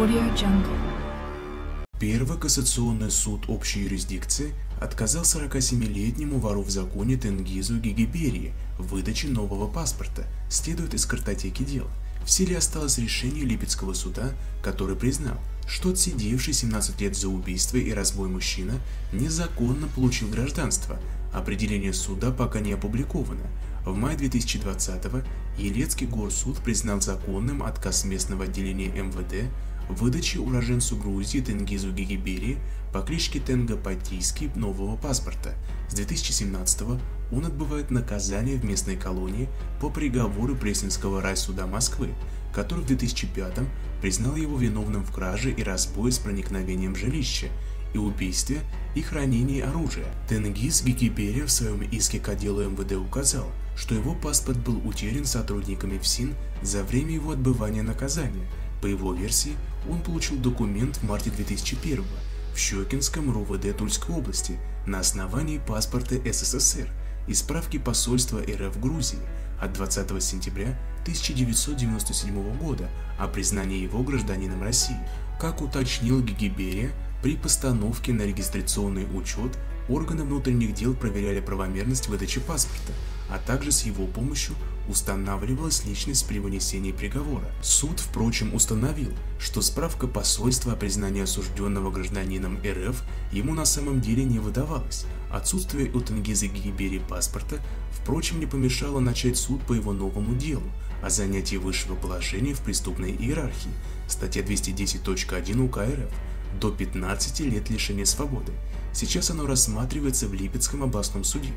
Audio Jungle. Первый кассационный суд общей юрисдикции отказал 47-летнему вору в законе Тенгизу Гигиберии в выдаче нового паспорта, следует из картотеки дел. В силе осталось решение Липецкого суда, который признал, что отсидевший 17 лет за убийство и разбой мужчина незаконно получил гражданство. Определение суда пока не опубликовано. В мае 2020-го Елецкий горсуд признал законным отказ местного отделения МВД в выдаче уроженцу Грузии Тенгизу Гигибери по кличке Тенга Патийский нового паспорта. С 2017-го он отбывает наказание в местной колонии по приговору Пресненского райсуда Москвы, который в 2005-м признал его виновным в краже и разбое с проникновением в жилище и убийстве и хранении оружия. Тенгиз Гигибери в своем иске к отделу МВД указал, что его паспорт был утерян сотрудниками ФСИН за время его отбывания наказания. По его версии, он получил документ в марте 2001 в Щекинском РУВД Тульской области на основании паспорта СССР и справки посольства РФ Грузии от 20 сентября 1997 года о признании его гражданином России. Как уточнил Гигиберия, при постановке на регистрационный учет органы внутренних дел проверяли правомерность выдачи паспорта, а также с его помощью устанавливалась личность при вынесении приговора. Суд, впрочем, установил, что справка посольства о признании осужденного гражданином РФ ему на самом деле не выдавалась. Отсутствие у Тенгиза Гибери паспорта, впрочем, не помешало начать суд по его новому делу о занятии высшего положения в преступной иерархии, статья 210.1 УК РФ, до 15 лет лишения свободы. Сейчас оно рассматривается в Липецком областном суде.